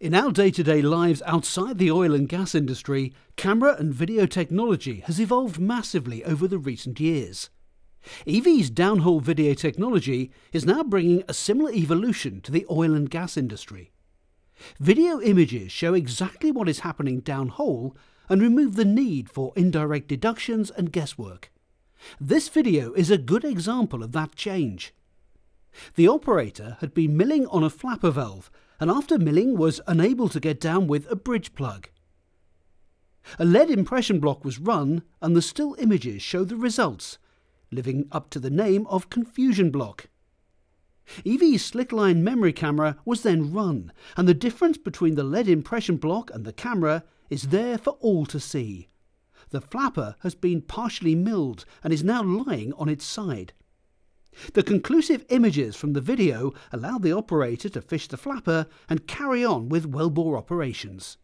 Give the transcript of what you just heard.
In our day to day lives outside the oil and gas industry, camera and video technology has evolved massively over the recent years. EV's downhole video technology is now bringing a similar evolution to the oil and gas industry. Video images show exactly what is happening downhole and remove the need for indirect deductions and guesswork. This video is a good example of that change. The operator had been milling on a flapper valve and after milling was unable to get down with a bridge plug. A lead impression block was run and the still images show the results, living up to the name of confusion block. EV's slickline memory camera was then run, and the difference between the lead impression block and the camera is there for all to see. The flapper has been partially milled and is now lying on its side. The conclusive images from the video allowed the operator to fish the flapper and carry on with wellbore operations.